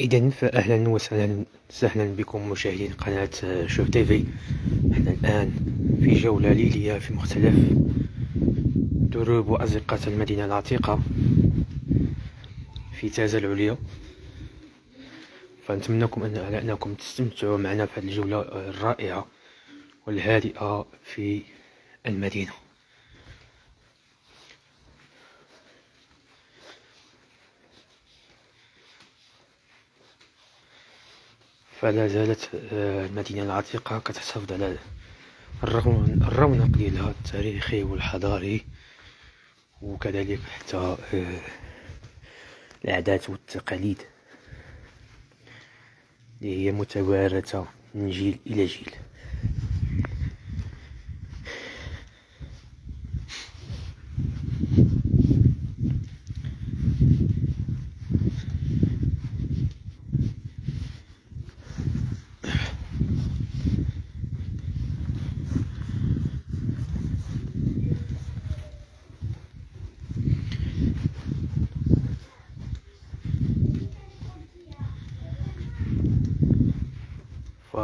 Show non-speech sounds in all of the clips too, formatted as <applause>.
إذا فأهلا وسهلا سهلا بكم مشاهدين قناة شوف تيفي. إحنا الآن في جولة ليلية في مختلف دروب وأزقة المدينة العتيقة. في تازة العليا فنتمنىكم أن أنكم تستمتعوا معنا في هذه الجولة الرائعة والهادئة في المدينة. فلا زالت آه، المدينة العتيقة كتحتفظ على الرونق ديالها التاريخي والحضاري وكذلك حتى آه، العادات والتقاليد اللي هي متوارثة من جيل إلى جيل.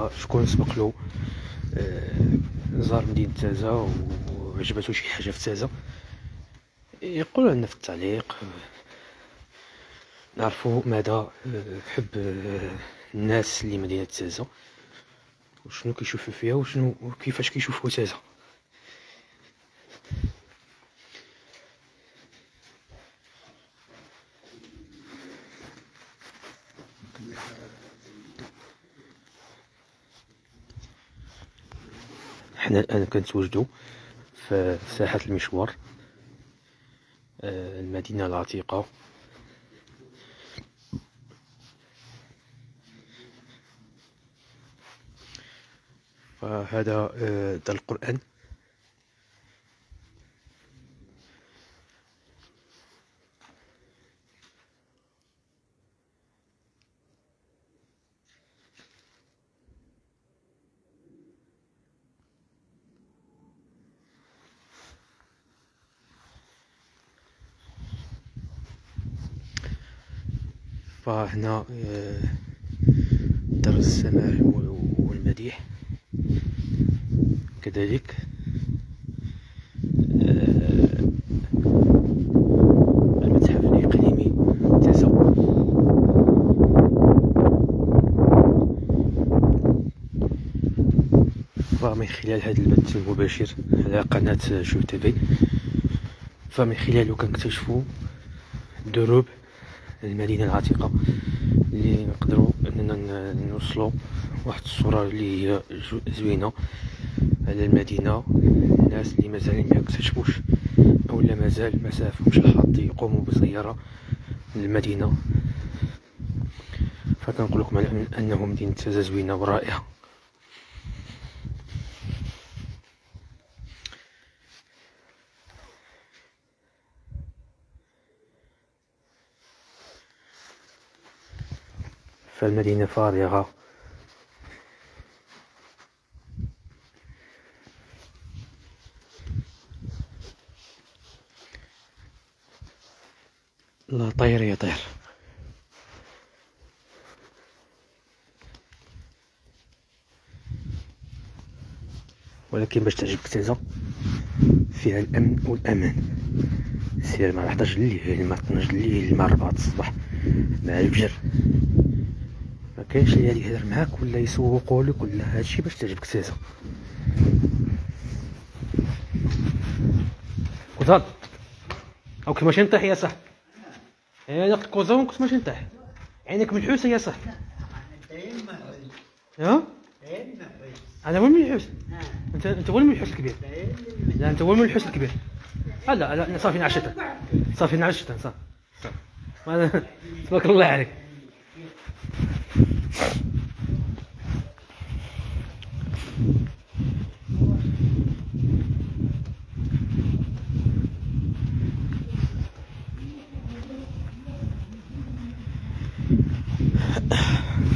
فشكون سبق له آه، زار مدينة تازة وعجبته شي حاجة في تازة. يقول لنا في التعليق نعرفوا ماذا حب الناس لمدينة تازة. وشنو كيشوفوا فيها وشنو وكيفاش كيشوفوا تازة. حنا الآن كنتواجدو في ساحة المشوار آه، المدينة العتيقة. فهذا آه، دار القرآن. فهنا آه، دار السماع والمديح. كذلك آه، المتحف الإقليمي تازا فمن خلال هذا البث المباشر على قناة شوف تيفي فمن خلاله كنكتشفوا دروب المدينة العتيقة. اللي نقدروا أننا نوصلوا واحد الصورة اللي هي زوينة على المدينة. الناس اللي مازال ما يكتشفوش أو لا مازال ما سافهمش الحظ يقوموا بزيارة للمدينة. فكنقول لكم على انه مدينة تازا زوينة فالمدينة فارغة. لا طير يطير ولكن باش تعجبك تازا فيها الأمن والأمان. سير مع 11 الليل مع 12 الليل مع 4 الصباح مع الفجر. كاينش اللي غادي يهضر معاك ولا يسوقوا لك ولا هادشي باش تعجبك تازا كوزاد أو كنت ماشي نطيح يا صاحبي أنا قلت كوزون كنت ماشي نطيح. عينك ملحوسة يا صاحبي ها؟ أنا هو الملحوس أنت أنت هو الملحوس الكبير. لا أنت هو الملحوس الكبير. لا لا صافي نعشتها صافي نعشتها صافي. <laughs> تبارك الله عليك.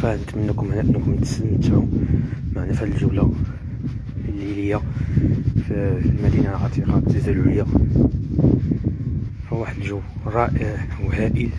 فنتمنىكم أنكم تستمتعوا معنا في الجولة الليليه في المدينة العتيقة التزلوليه فواحد الجو رائع وهائل.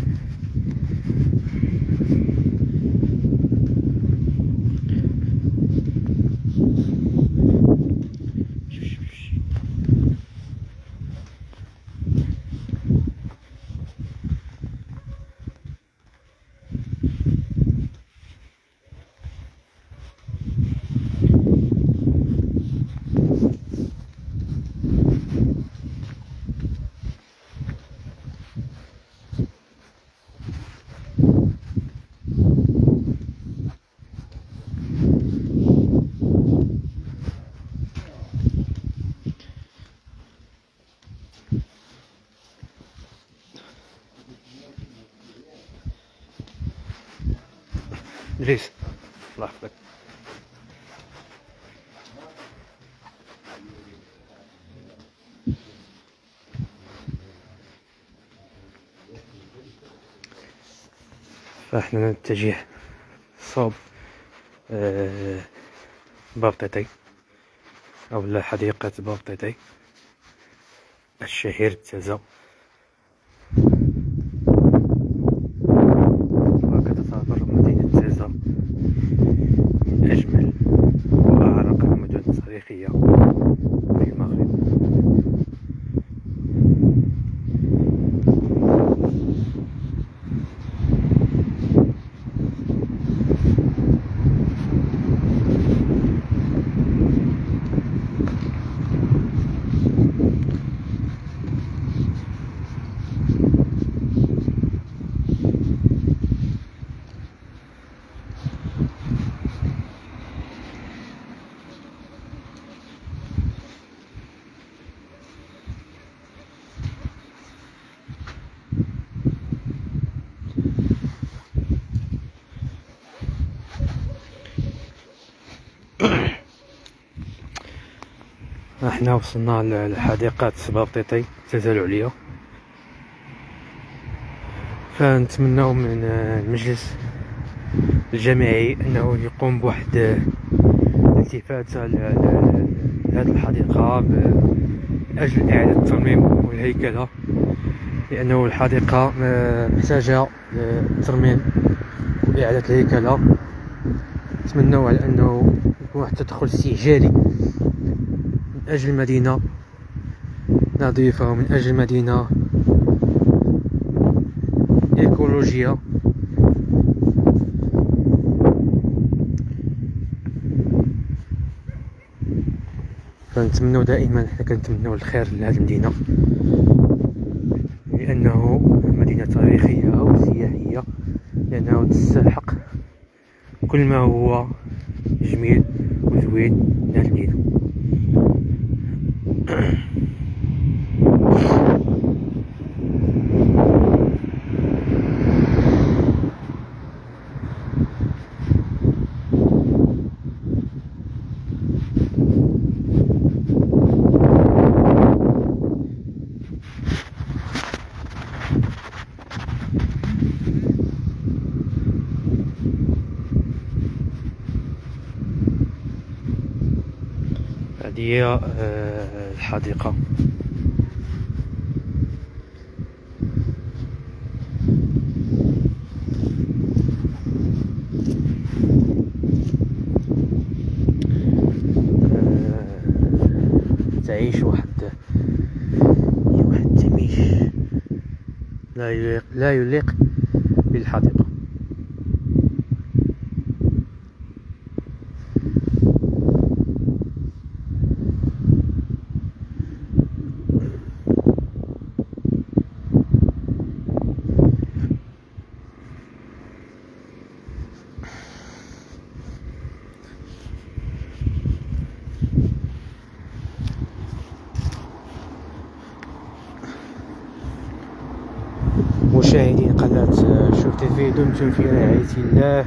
جليس الله يحفظك. فاحنا نتجه صوب آه بابطيطي أو حديقة بابطيطي الشهير بتازا وكتعتبر مدينة تازا من أجمل وأعرق المدن التاريخية في المغرب إحنا وصلنا لحديقة بابطيطي تزال عليا. فنتمناو من المجلس الجماعي انه يقوم بواحد التفاتة لهذه الحديقة بأجل إعادة الترميم والهيكلة لأنه الحديقة محتاجة ترميم وإعادة الهيكلة. نتمناو على أنه يكون واحد التدخل استعجالي أجل مدينة نظيفة ومن أجل مدينة إيكولوجية فنتمنوا دائما حنا كنتمنوا الخير لهذه المدينة. لأنه مدينة تاريخية وسياحية لأنه تستحق كل ما هو جميل وزوين من هذه المدينة. هذه هي آه، الحديقة آه، تعيش واحد واحد لا يليق بالحديقة. مشاهدين قناة شوف تيفي دمتم في رعاية الله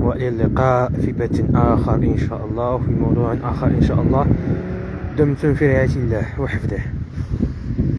وإلى اللقاء في بث آخر إن شاء الله وفي موضوع آخر إن شاء الله. دمتم في رعاية الله وحفظه.